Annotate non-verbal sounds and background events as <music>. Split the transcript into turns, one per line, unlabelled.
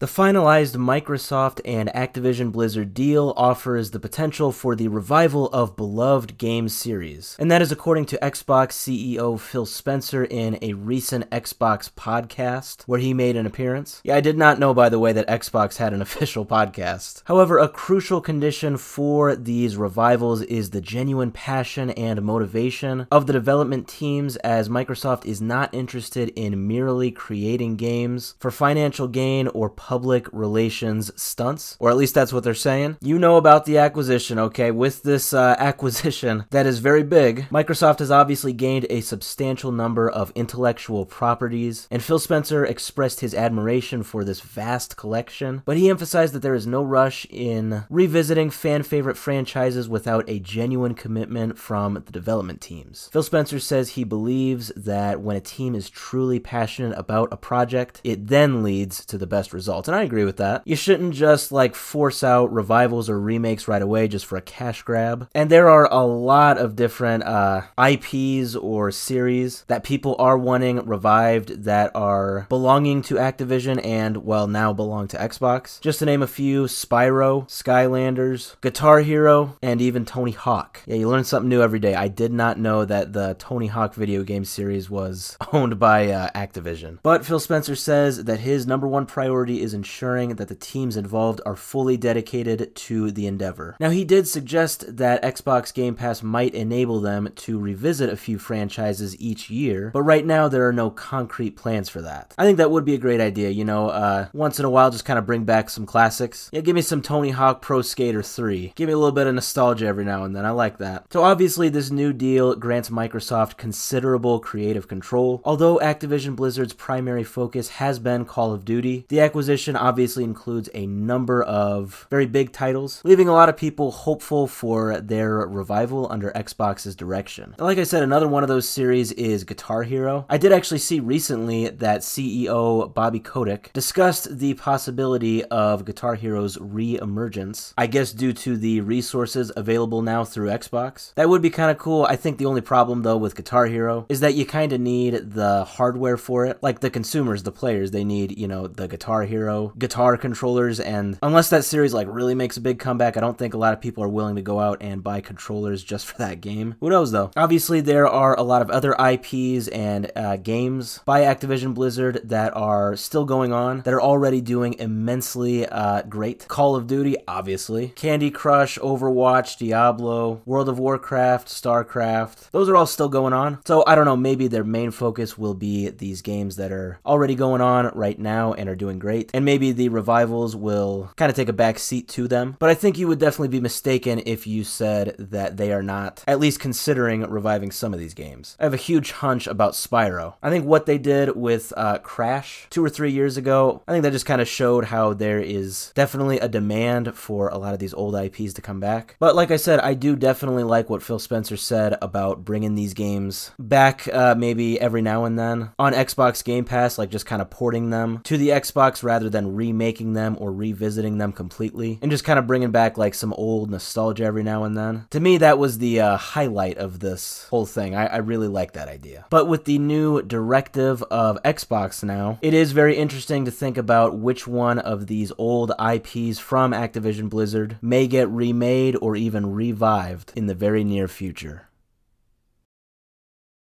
The finalized Microsoft and Activision Blizzard deal offers the potential for the revival of beloved game series, and that is according to Xbox CEO Phil Spencer in a recent Xbox podcast where he made an appearance. Yeah, I did not know, by the way, that Xbox had an <laughs> official podcast. However, a crucial condition for these revivals is the genuine passion and motivation of the development teams, as Microsoft is not interested in merely creating games for financial gain or public relations stunts, or at least that's what they're saying. You know about the acquisition, okay? With this uh, <laughs> acquisition that is very big, Microsoft has obviously gained a substantial number of intellectual properties, and Phil Spencer expressed his admiration for this vast collection, but he emphasized that there is no rush in revisiting fan favorite franchises without a genuine commitment from the development teams. Phil Spencer says he believes that when a team is truly passionate about a project, it then leads to the best results results. And I agree with that. You shouldn't just like force out revivals or remakes right away just for a cash grab. And there are a lot of different uh, IPs or series that people are wanting revived that are belonging to Activision and, well, now belong to Xbox. Just to name a few Spyro, Skylanders, Guitar Hero, and even Tony Hawk. Yeah, you learn something new every day. I did not know that the Tony Hawk video game series was <laughs> owned by uh, Activision. But Phil Spencer says that his number one priority is is ensuring that the teams involved are fully dedicated to the endeavor. Now, he did suggest that Xbox Game Pass might enable them to revisit a few franchises each year, but right now there are no concrete plans for that. I think that would be a great idea, you know, uh, once in a while just kind of bring back some classics. Yeah, give me some Tony Hawk Pro Skater 3. Give me a little bit of nostalgia every now and then. I like that. So obviously this new deal grants Microsoft considerable creative control. Although Activision Blizzard's primary focus has been Call of Duty, the acquisition edition obviously includes a number of very big titles, leaving a lot of people hopeful for their revival under Xbox's direction. Like I said, another one of those series is Guitar Hero. I did actually see recently that CEO Bobby Kotick discussed the possibility of Guitar Hero's re-emergence, I guess due to the resources available now through Xbox. That would be kind of cool. I think the only problem though with Guitar Hero is that you kind of need the hardware for it. Like the consumers, the players, they need, you know, the Guitar Hero Hero guitar controllers, and unless that series like really makes a big comeback, I don't think a lot of people are willing to go out and buy controllers just for that game. Who knows though? Obviously, there are a lot of other IPs and uh, games by Activision Blizzard that are still going on that are already doing immensely uh, great. Call of Duty, obviously, Candy Crush, Overwatch, Diablo, World of Warcraft, StarCraft. Those are all still going on. So I don't know. Maybe their main focus will be these games that are already going on right now and are doing and maybe the revivals will kind of take a back seat to them. But I think you would definitely be mistaken if you said that they are not at least considering reviving some of these games. I have a huge hunch about Spyro. I think what they did with uh, Crash two or three years ago, I think that just kind of showed how there is definitely a demand for a lot of these old IPs to come back. But like I said, I do definitely like what Phil Spencer said about bringing these games back uh, maybe every now and then on Xbox Game Pass, like just kind of porting them to the Xbox rather rather than remaking them or revisiting them completely and just kind of bringing back like some old nostalgia every now and then. To me, that was the uh, highlight of this whole thing. I, I really like that idea. But with the new directive of Xbox now, it is very interesting to think about which one of these old IPs from Activision Blizzard may get remade or even revived in the very near future.